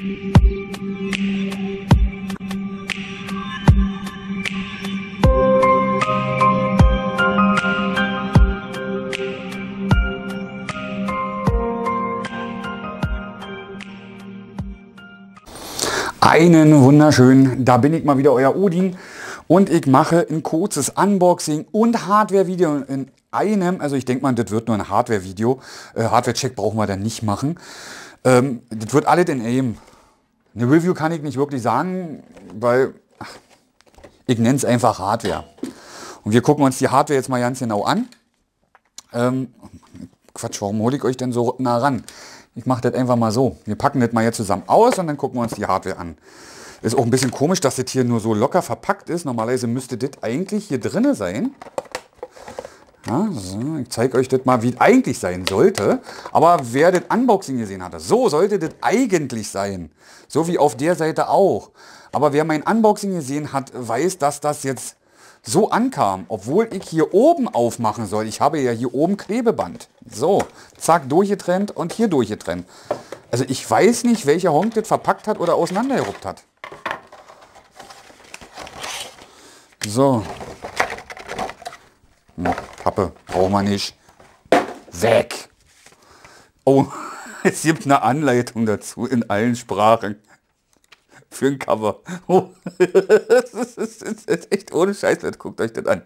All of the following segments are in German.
Einen wunderschönen, da bin ich mal wieder, euer Odin und ich mache ein kurzes Unboxing und Hardware-Video in einem, also ich denke mal, das wird nur ein Hardware-Video, äh, Hardware-Check brauchen wir dann nicht machen. Ähm, das wird alles in AIM. Eine Review kann ich nicht wirklich sagen, weil ach, ich nenne es einfach Hardware. Und wir gucken uns die Hardware jetzt mal ganz genau an. Ähm, Quatsch, warum hole ich euch denn so nah ran? Ich mache das einfach mal so. Wir packen das mal jetzt zusammen aus und dann gucken wir uns die Hardware an. Ist auch ein bisschen komisch, dass das hier nur so locker verpackt ist. Normalerweise müsste das eigentlich hier drinne sein. Ja, so, ich zeige euch das mal, wie es eigentlich sein sollte. Aber wer das Unboxing gesehen hatte, so sollte das eigentlich sein. So wie auf der Seite auch. Aber wer mein Unboxing gesehen hat, weiß, dass das jetzt so ankam, obwohl ich hier oben aufmachen soll. Ich habe ja hier oben Klebeband. So, zack, durchgetrennt und hier durchgetrennt. Also ich weiß nicht, welcher Honk das verpackt hat oder auseinandergeruppt hat. So. Hm, Pappe, brauchen wir nicht. Weg. Oh, es gibt eine Anleitung dazu in allen Sprachen für ein Cover. Oh. das, ist, das ist echt ohne Scheiß, guckt euch das an.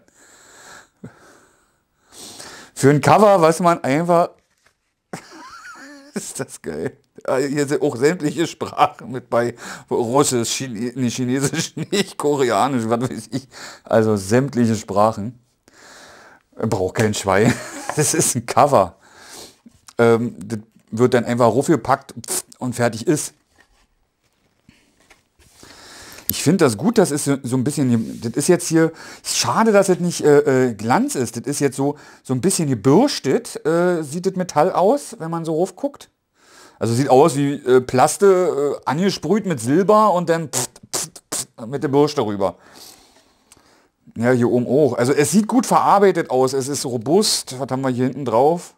Für ein Cover, was man einfach... ist das geil. Hier sind auch sämtliche Sprachen mit bei. Russisch, Chine Chinesisch, nicht Koreanisch, was weiß ich. Also sämtliche Sprachen. Braucht kein Schwein. Das ist ein Cover. Ähm, das wird dann einfach raufgepackt und fertig ist. Ich finde das gut, das ist so ein bisschen, das ist jetzt hier, schade, dass es nicht äh, äh, Glanz ist. Das ist jetzt so, so ein bisschen gebürstet, äh, sieht das Metall aus, wenn man so hochguckt. Also sieht aus wie äh, Plaste äh, angesprüht mit Silber und dann pft, pft, pft, mit der Bürste rüber. Ja, hier oben auch. Also es sieht gut verarbeitet aus. Es ist robust. Was haben wir hier hinten drauf?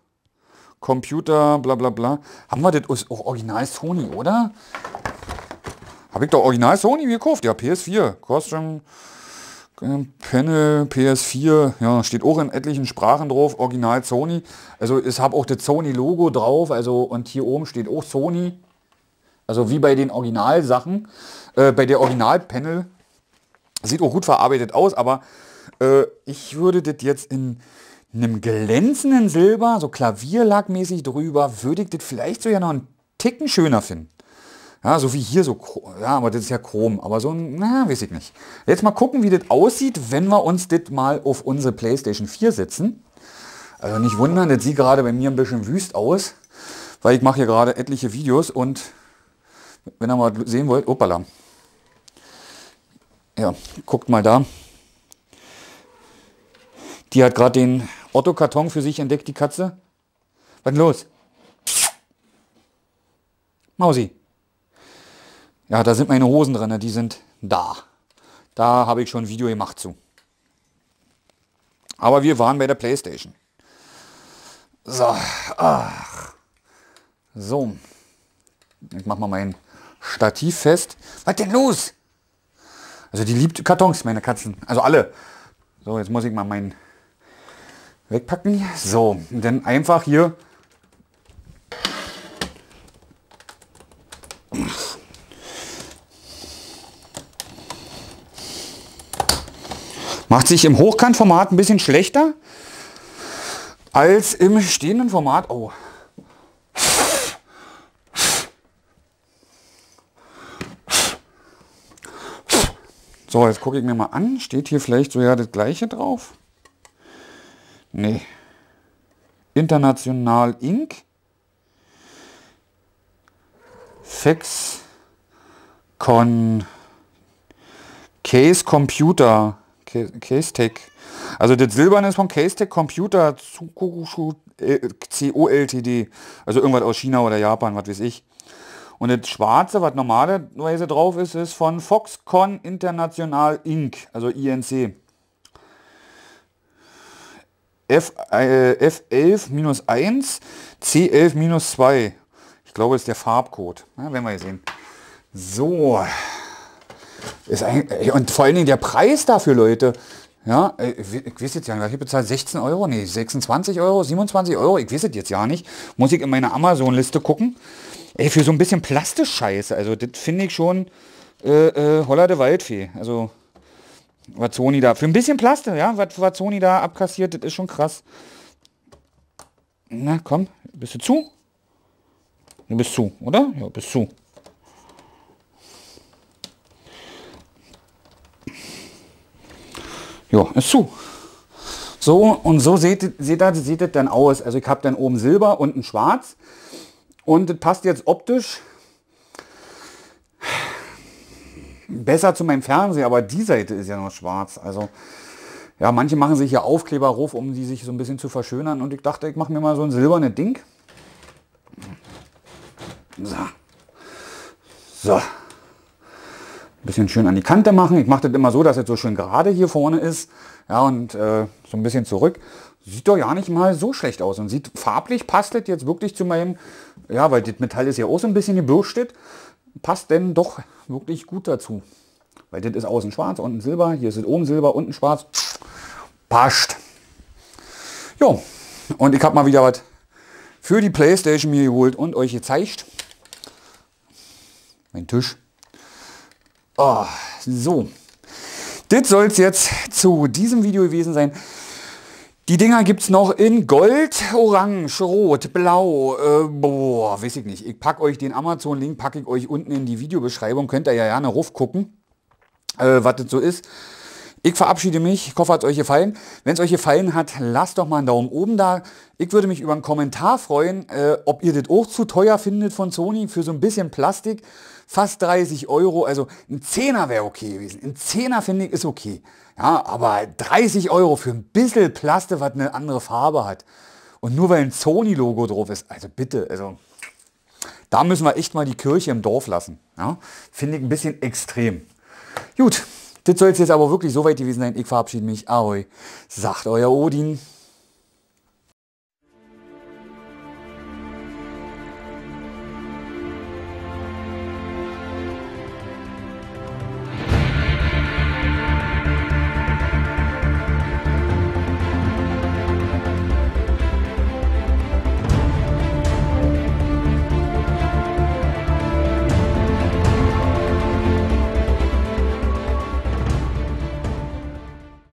Computer, bla bla bla. Haben wir das auch original Sony, oder? Habe ich doch original Sony gekauft. Ja, PS4. Kostet Panel PS4, ja, steht auch in etlichen Sprachen drauf, Original Sony. Also ich habe auch das Sony-Logo drauf, also und hier oben steht auch Sony. Also wie bei den Originalsachen, äh, bei der Original-Panel. Sieht auch gut verarbeitet aus, aber äh, ich würde das jetzt in einem glänzenden Silber, so Klavierlackmäßig drüber, würde ich das vielleicht sogar noch einen Ticken schöner finden. Ja, so wie hier so, ja, aber das ist ja Chrom, aber so, na, weiß ich nicht. Jetzt mal gucken, wie das aussieht, wenn wir uns das mal auf unsere Playstation 4 setzen. Also nicht wundern, das sieht gerade bei mir ein bisschen wüst aus, weil ich mache hier gerade etliche Videos und wenn ihr mal sehen wollt, opala. Ja, guckt mal da. Die hat gerade den Otto-Karton für sich entdeckt, die Katze. Was denn los? Mausi. Ja, da sind meine Hosen drin, die sind da. Da habe ich schon ein Video gemacht zu. Aber wir waren bei der Playstation. So, ach. So. Ich mache mal mein Stativ fest. Was denn los? Also die liebt Kartons, meine Katzen. Also alle. So, jetzt muss ich mal meinen wegpacken. So, dann einfach hier Macht sich im Hochkantformat ein bisschen schlechter als im stehenden Format. Oh. So, jetzt gucke ich mir mal an. Steht hier vielleicht so ja das gleiche drauf? Nee. International Inc. Fex Con Case Computer Casetech. Also das Silberne ist von Casetech Computer Tsukushu COLTD. Also irgendwas aus China oder Japan, was weiß ich. Und das Schwarze, was normalerweise drauf ist, ist von Foxconn International Inc., also INC. F, äh, F11-1, C11-2. Ich glaube, das ist der Farbcode. Ja, werden wir hier sehen. So. Ist ein, und vor allen Dingen der Preis dafür, Leute. Ja, ich, ich weiß jetzt ja nicht, ich bezahle 16 Euro, nee, 26 Euro, 27 Euro, ich weiß es jetzt ja nicht. Muss ich in meiner Amazon-Liste gucken. Ey, für so ein bisschen Plastisch-Scheiße, also das finde ich schon äh, äh, Holler de Waldfee. Also, was Sony da, für ein bisschen Plastik, ja, was, was Sony da abkassiert, das ist schon krass. Na, komm, bist du zu? Du bist zu, oder? Ja, bist zu. Ja, ist zu. So, und so seht, seht, das, sieht das dann aus. Also ich habe dann oben Silber, unten Schwarz. Und das passt jetzt optisch besser zu meinem Fernseher, aber die Seite ist ja noch schwarz. Also ja, manche machen sich ja Aufkleber rauf, um die sich so ein bisschen zu verschönern. Und ich dachte, ich mache mir mal so ein silbernes Ding. So. So. Ein bisschen schön an die Kante machen. Ich mache das immer so, dass es so schön gerade hier vorne ist. Ja, und äh, so ein bisschen zurück. Sieht doch ja nicht mal so schlecht aus. Und sieht farblich passt das jetzt wirklich zu meinem, ja, weil das Metall ist ja auch so ein bisschen gebürstet. Passt denn doch wirklich gut dazu. Weil das ist außen schwarz, unten silber. Hier ist oben silber, unten schwarz. Passt. Jo, und ich habe mal wieder was für die Playstation mir geholt und euch gezeigt. Mein Tisch. Oh, so. Das soll es jetzt zu diesem Video gewesen sein. Die Dinger gibt es noch in Gold, Orange, Rot, Blau, äh, boah, weiß ich nicht. Ich packe euch den Amazon-Link, packe ich euch unten in die Videobeschreibung. Könnt ihr ja gerne rauf gucken, äh, was das so ist. Ich verabschiede mich. Ich hoffe, hat euch gefallen. Wenn es euch gefallen hat, lasst doch mal einen Daumen oben da. Ich würde mich über einen Kommentar freuen, äh, ob ihr das auch zu teuer findet von Sony für so ein bisschen Plastik. Fast 30 Euro, also ein Zehner wäre okay gewesen. Ein Zehner finde ich ist okay. Ja, aber 30 Euro für ein bisschen Plastik, was eine andere Farbe hat. Und nur weil ein Sony-Logo drauf ist. Also bitte, also da müssen wir echt mal die Kirche im Dorf lassen. Ja? Finde ich ein bisschen extrem. Gut, das soll es jetzt aber wirklich so weit gewesen sein. Ich verabschiede mich. Ahoi, sagt euer Odin.